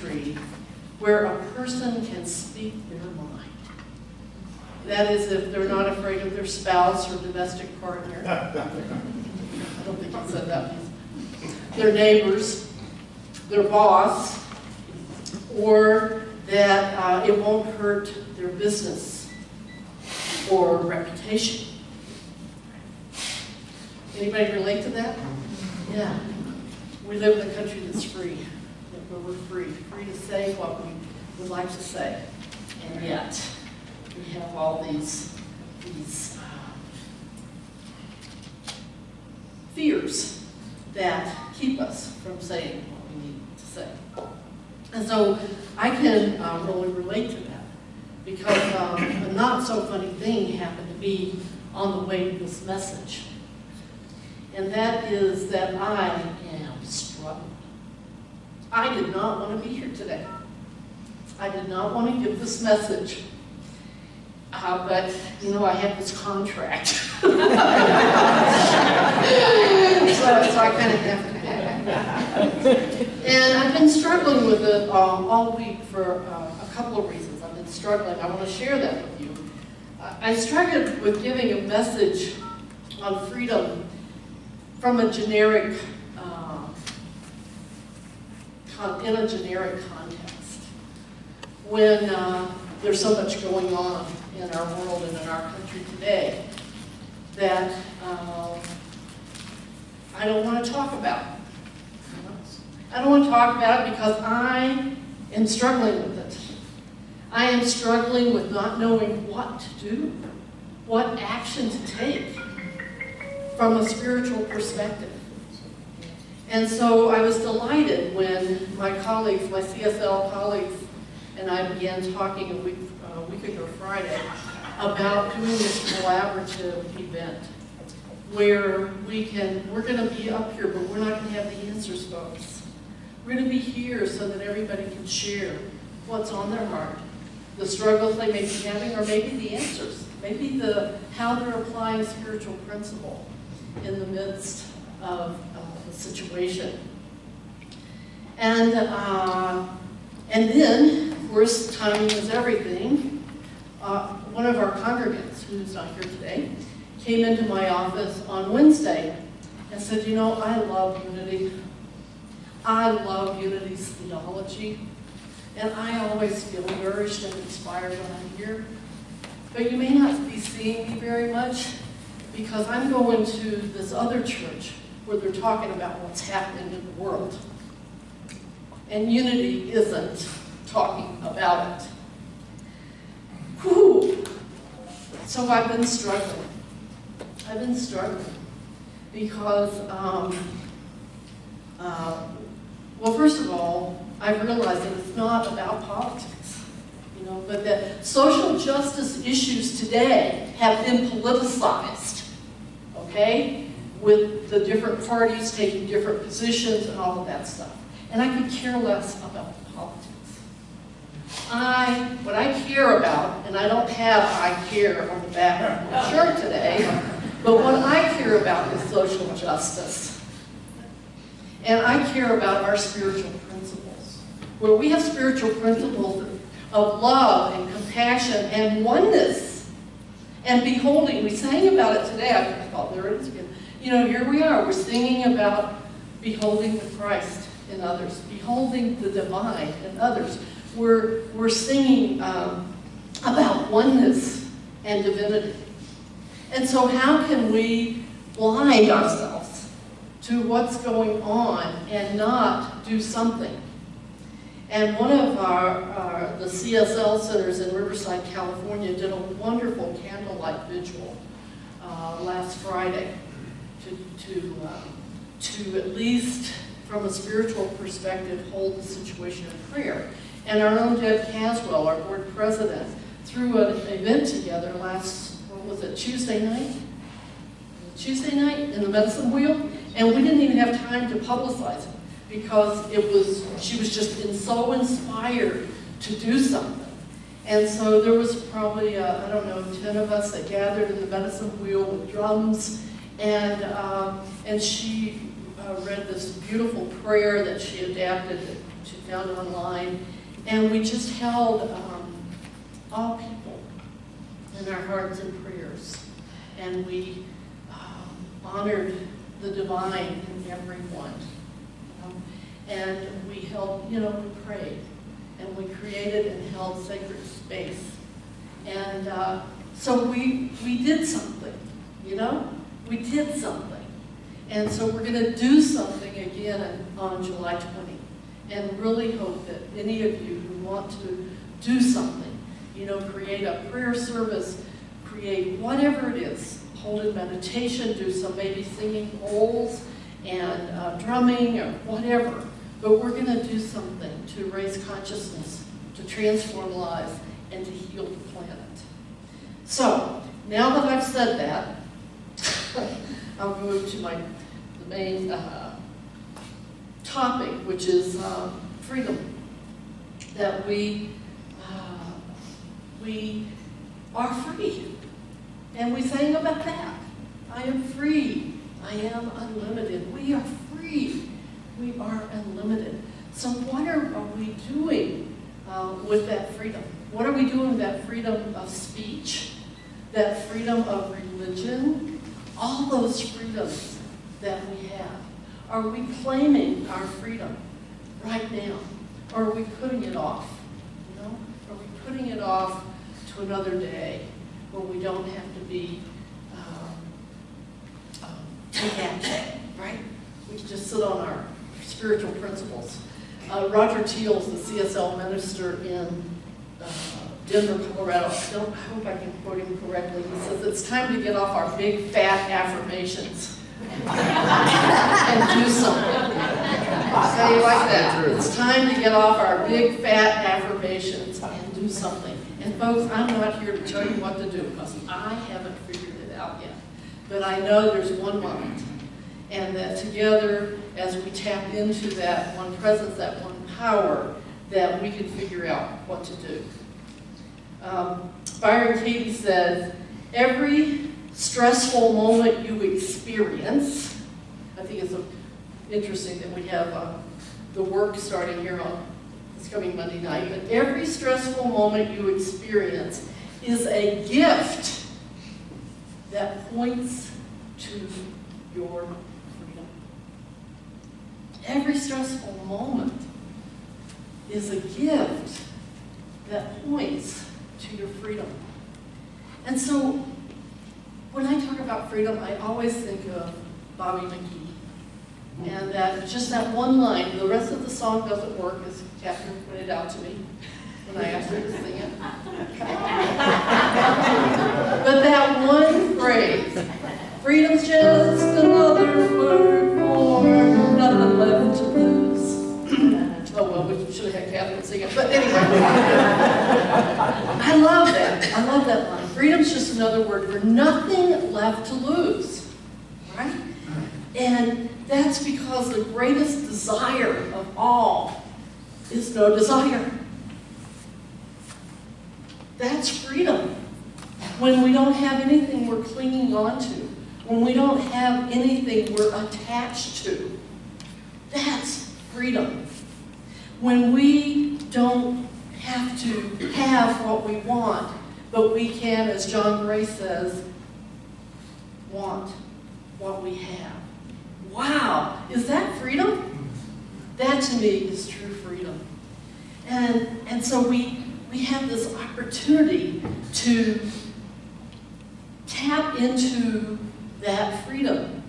country where a person can speak their mind. That is, if they're not afraid of their spouse or domestic partner. I don't think he said that. Their neighbors, their boss, or that uh, it won't hurt their business or reputation. Anybody relate to that? Yeah. We live in a country that's free, where we're free, free to say what we would like to say. And yet, we have all these, these uh, fears that keep us from saying what we need to say. And so I can uh, really relate to that because um, a not so funny thing happened to me on the way to this message. And that is that I am struggling. I did not want to be here today. I did not want to give this message. Uh, but, you know, I had this contract. so, so I kind of have to. And I've been struggling with it um, all week for uh, a couple of reasons. I've been struggling. I want to share that with you. I struggled with giving a message on freedom from a generic, uh, in a generic context. When uh, there's so much going on in our world and in our country today that uh, I don't want to talk about. I don't want to talk about it because I am struggling with it. I am struggling with not knowing what to do, what action to take from a spiritual perspective. And so I was delighted when my colleagues, my CSL colleagues, and I began talking a week, a week ago Friday about doing this collaborative event where we can, we're going to be up here, but we're not going to have the answers, folks. We're going to be here so that everybody can share what's on their heart, the struggles they may be having, or maybe the answers, maybe the how they're applying spiritual principle in the midst of situation. And, uh, and then, of course, timing is everything. Uh, one of our congregants, who's not here today, came into my office on Wednesday and said, you know, I love unity. I love unity's theology. And I always feel nourished and inspired when I'm here. But you may not be seeing me very much because I'm going to this other church where they're talking about what's happening in the world. And unity isn't talking about it. Whew. So I've been struggling. I've been struggling because, um, uh, well, first of all, I've realized that it's not about politics, you know, but that social justice issues today have been politicized, okay, with the different parties taking different positions and all of that stuff. And I could care less about politics. I, what I care about, and I don't have I care on the back of my shirt today, but what I care about is social justice. And I care about our spiritual principles. Where we have spiritual principles of love and compassion and oneness and beholding. We sang about it today. I thought, there it is again. You know, here we are. We're singing about beholding the Christ in others, beholding the divine in others. We're, we're singing um, about oneness and divinity. And so how can we blind ourselves to what's going on and not do something? And one of our, our, the CSL centers in Riverside, California did a wonderful candlelight vigil uh, last Friday to, to, uh, to at least from a spiritual perspective hold the situation in prayer. And our own Deb Caswell, our board president, threw an event together last, what was it, Tuesday night? Tuesday night in the medicine wheel, and we didn't even have time to publicize it. because it was, she was just in, so inspired to do something. And so there was probably, uh, I don't know, 10 of us that gathered in the medicine wheel with drums. And, uh, and she uh, read this beautiful prayer that she adapted, that she found online. And we just held um, all people in our hearts and prayers. And we um, honored the divine in everyone. Know? And we held, you know, we prayed. And we created and held sacred space. And uh, so we, we did something, you know? We did something. And so we're going to do something again on July 20. And really hope that any of you who want to do something, you know, create a prayer service, create whatever it is, hold a meditation, do some maybe singing bowls and uh, drumming or whatever. But we're going to do something to raise consciousness, to transform lives, and to heal the planet. So, now that I've said that, I'll move to my the main uh, topic, which is uh, freedom. That we uh, we are free, and we sang about that. I am free. I am unlimited. We are free. We are unlimited. So what are, are we doing uh, with that freedom? What are we doing with that freedom of speech? That freedom of religion? All those freedoms that we have. Are we claiming our freedom right now? Or are we putting it off? You know? Are we putting it off to another day where we don't have to be um, um, action, right? We can just sit on our spiritual principles. Uh, Roger Teals, the CSL minister in uh, Denver, Colorado, I, don't, hope I can quote him correctly. He says, it's time to get off our big fat affirmations and do something. Say you like that. It's time to get off our big fat affirmations and do something. And folks, I'm not here to tell you what to do because I haven't figured it out yet. But I know there's one moment and that together, as we tap into that one presence, that one power, that we can figure out what to do. Um, Byron Katie says, every stressful moment you experience, I think it's interesting that we have uh, the work starting here on this coming Monday night, but every stressful moment you experience is a gift that points to your freedom. every stressful moment is a gift that points to your freedom. And so when I talk about freedom, I always think of Bobby McGee. And that just that one line, the rest of the song doesn't work, as Catherine pointed out to me when I asked her to sing it. but that one phrase, freedom's just another word for nothing left to lose. oh, well, we should have had Catherine sing it. But anyway. I love that. I love that line. Freedom's just another word for nothing left to lose. Right? And that's because the greatest desire of all is no desire. That's freedom. When we don't have anything we're clinging on to, when we don't have anything we're attached to. That's freedom. When we don't have to have what we want, but we can, as John Gray says, want what we have. Wow, is that freedom? That to me is true freedom. And, and so we, we have this opportunity to tap into that freedom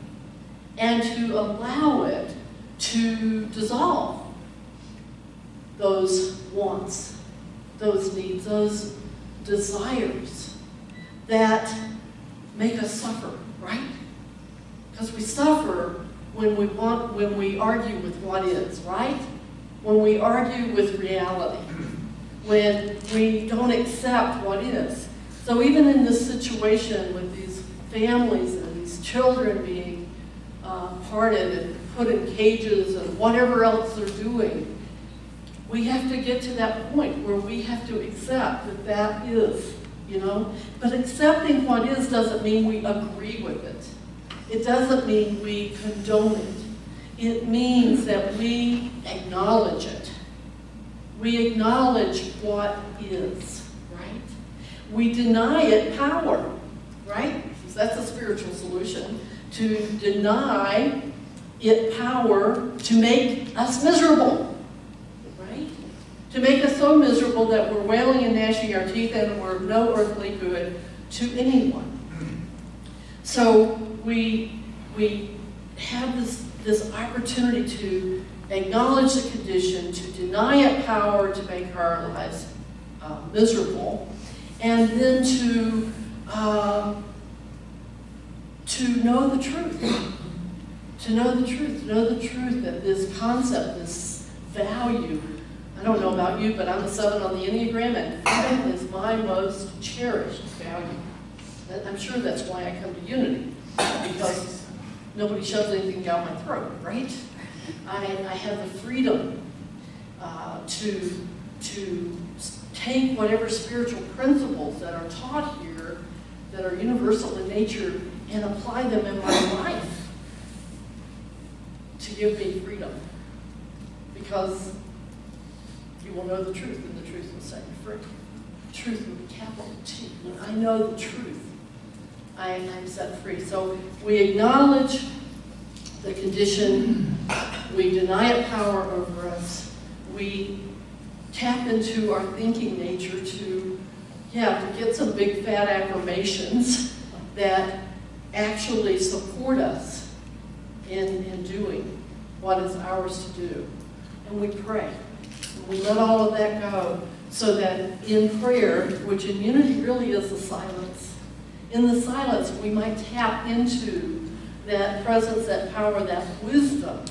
and to allow it to dissolve those wants, those needs, those desires that make us suffer, right? Because we suffer when we want, when we argue with what is, right? When we argue with reality, when we don't accept what is. So even in this situation with these families and these children being uh, parted and put in cages and whatever else they're doing. We have to get to that point where we have to accept that that is, you know? But accepting what is doesn't mean we agree with it. It doesn't mean we condone it. It means that we acknowledge it. We acknowledge what is, right? We deny it power, right? That's a spiritual solution. To deny it power to make us miserable? To make us so miserable that we're wailing and gnashing our teeth and we're of no earthly good to anyone. So we, we have this, this opportunity to acknowledge the condition, to deny it power to make our lives uh, miserable, and then to, uh, to know the truth. To know the truth, to know the truth that this concept, this value, I don't know about you, but I'm a seven on the Enneagram, and freedom is my most cherished value. I'm sure that's why I come to Unity, because nobody shoves anything down my throat, right? I, I have the freedom uh, to, to take whatever spiritual principles that are taught here, that are universal in nature, and apply them in my life to give me freedom. Because you will know the truth, and the truth will set you free. Truth with a capital T. When I know the truth, I am set free. So we acknowledge the condition, we deny it power over us, we tap into our thinking nature to, yeah, to get some big fat affirmations that actually support us in, in doing what is ours to do. And we pray. We let all of that go so that in prayer, which in unity really is the silence, in the silence we might tap into that presence, that power, that wisdom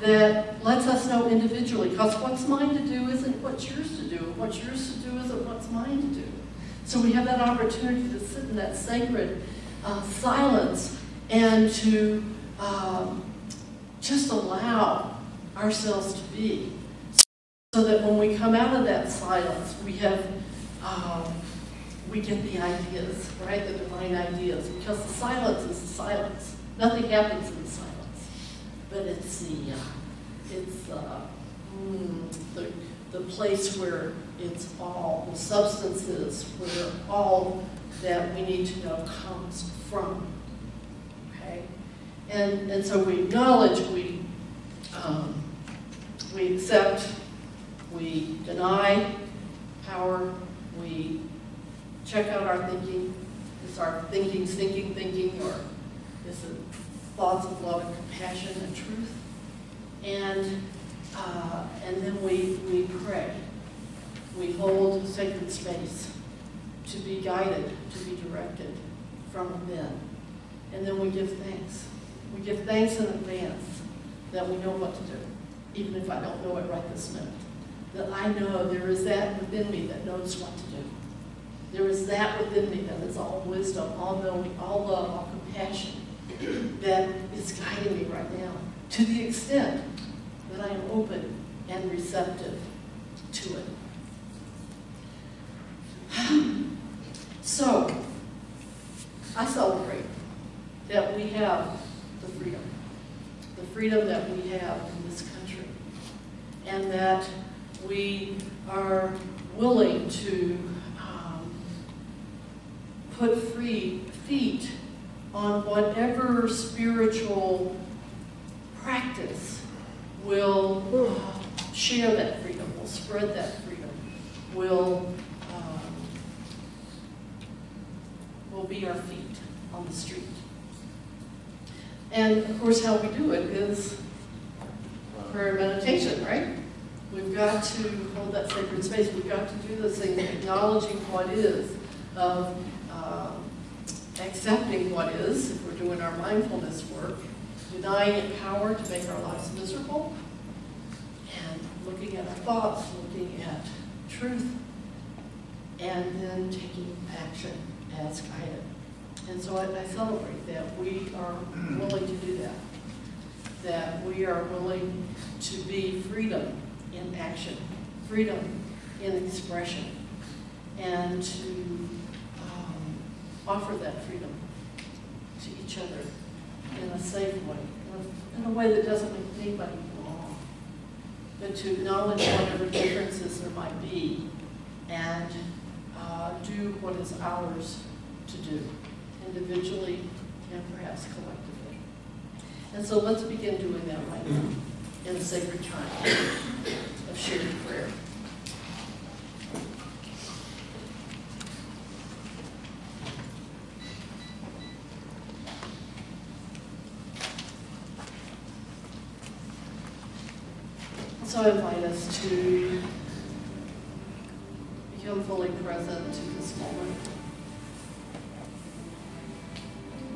that lets us know individually, because what's mine to do isn't what's yours to do, and what's yours to do isn't what's mine to do. So we have that opportunity to sit in that sacred uh, silence and to um, just allow ourselves to be. So that when we come out of that silence, we have, um, we get the ideas, right? The divine ideas. Because the silence is the silence. Nothing happens in the silence. But it's the, uh, it's uh, mm, the, the place where it's all, the substance is, where all that we need to know comes from. Okay? And, and so we acknowledge, we, um, we accept, we deny power, we check out our thinking. Is our thinking thinking thinking, or is it thoughts of love and compassion and truth? And, uh, and then we, we pray. We hold sacred space to be guided, to be directed from within. And then we give thanks. We give thanks in advance that we know what to do, even if I don't know it right this minute. That I know there is that within me that knows what to do. There is that within me that is all wisdom, all knowing, all love, all compassion that is guiding me right now to the extent that I am open and receptive to it. So, I celebrate that we have the freedom, the freedom that we have in this country, and that we are willing to um, put free feet on whatever spiritual practice will uh, share that freedom, will spread that freedom, will will be our feet on the street. And of course, how we do it is prayer meditation, right? We've got to hold that sacred space. We've got to do this thing, of acknowledging what is, of uh, accepting what is, if we're doing our mindfulness work, denying it power to make our lives miserable, and looking at our thoughts, looking at truth, and then taking action as guided. And so I, I celebrate that we are willing to do that. that we are willing to be freedom in action, freedom in expression, and to um, offer that freedom to each other in a safe way, in a way that doesn't make anybody wrong, but to acknowledge whatever differences there might be and uh, do what is ours to do, individually and perhaps collectively. And so let's begin doing that right now in a sacred time of shared prayer. So I invite us to become fully present to this moment.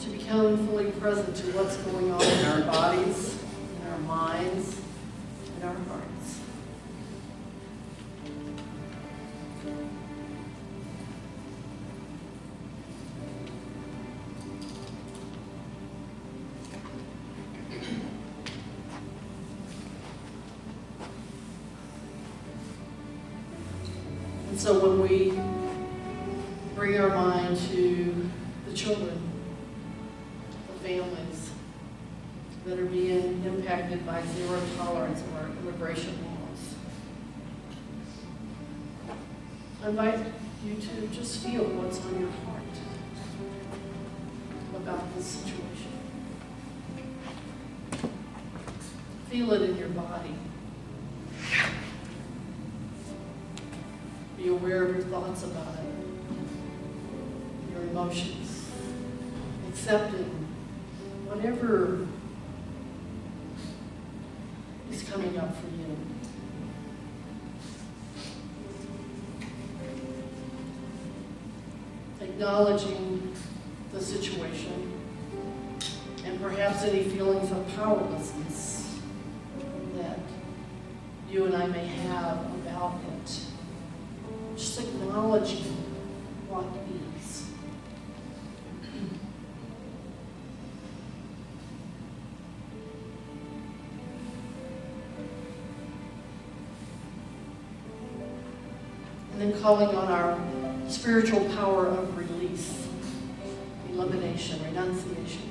To become fully present to what's going on in our bodies, in our minds, in our hearts. Of our immigration laws, I invite you to just feel what's on your heart about this situation. Feel it in your body. Be aware of your thoughts about it, your emotions. Accepting whatever is coming up for you. Acknowledging the situation and perhaps any feelings of powerlessness that you and I may have about it just acknowledging what is. Calling on our spiritual power of release, elimination, renunciation.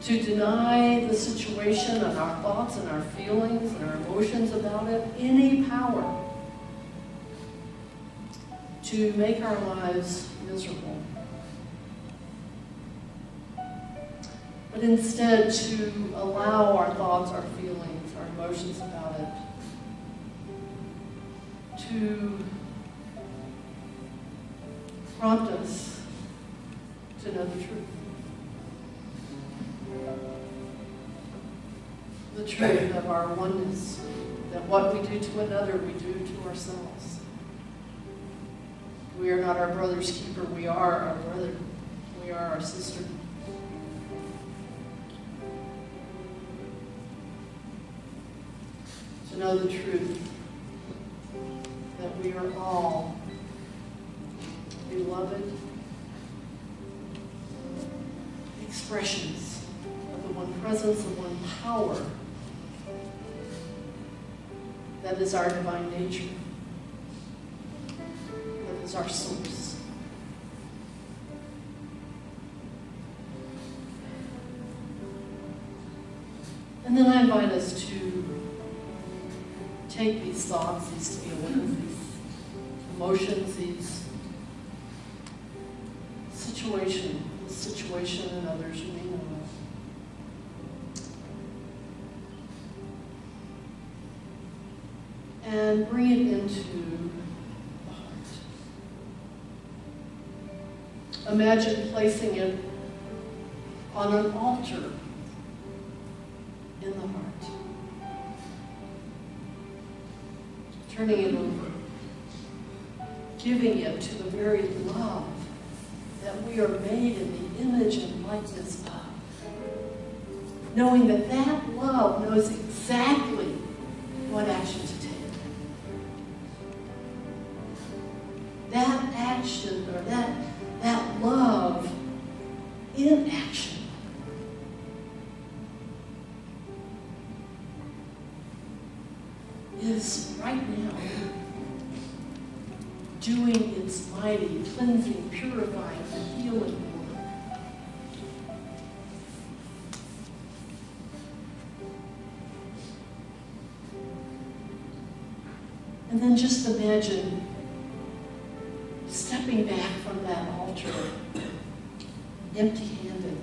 to deny the situation and our thoughts and our feelings and our emotions about it any power to make our lives miserable. But instead to allow our thoughts, our feelings, our emotions about it to prompt us to know the truth. the truth of our oneness, that what we do to another, we do to ourselves. We are not our brother's keeper, we are our brother, we are our sister. Know the truth, that we are all beloved expressions of the one presence, of one power that is our divine nature. That is our source. And then I invite us to take these thoughts, these feelings, these emotions, these situation, the situation and others you may know of. And bring it into the heart. Imagine placing it on an altar Turning it over. Giving it to the very love that we are made in the image and likeness of. Knowing that that love knows exactly what action to And then just imagine stepping back from that altar, empty handed,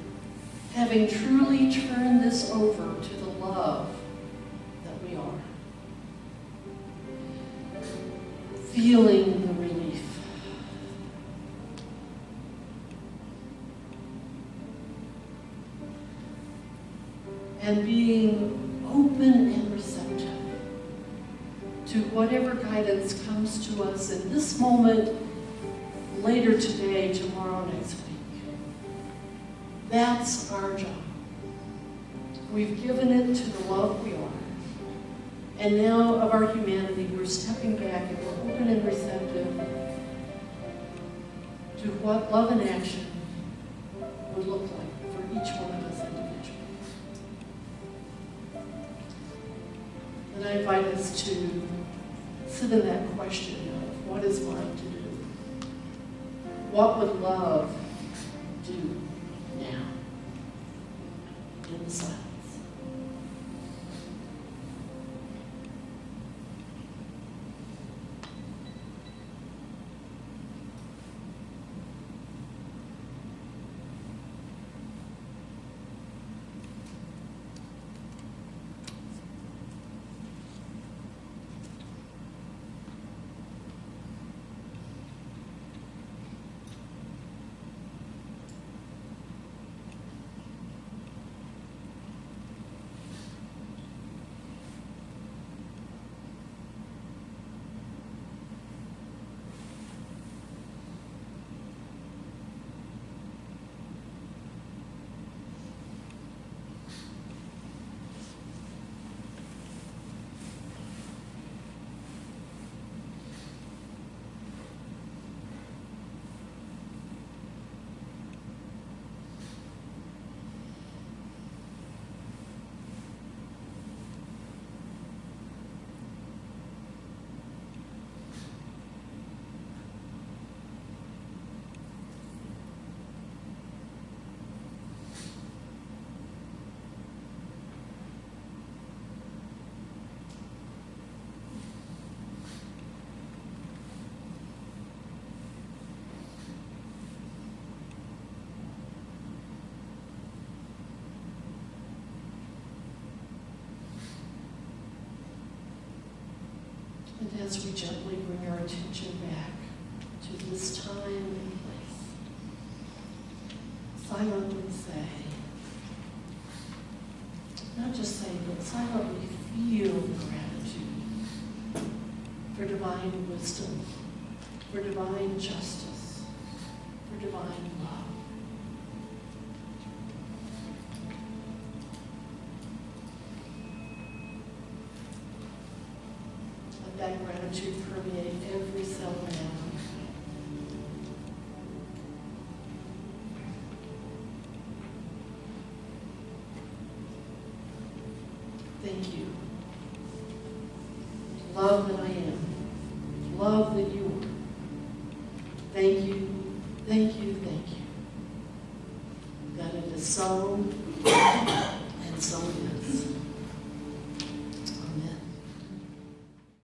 having truly turned this over to the love to us in this moment, later today, tomorrow, next week. That's our job. We've given it to the love we are. And now of our humanity, we're stepping back and we're open and receptive to what love in action would look like for each one of us individually. And I invite us to in that question of what is mine to do? What would love do now in the silence? And as we gently bring our attention back to this time and place, silently say, not just say, but silently feel gratitude for divine wisdom, for divine justice, for divine love.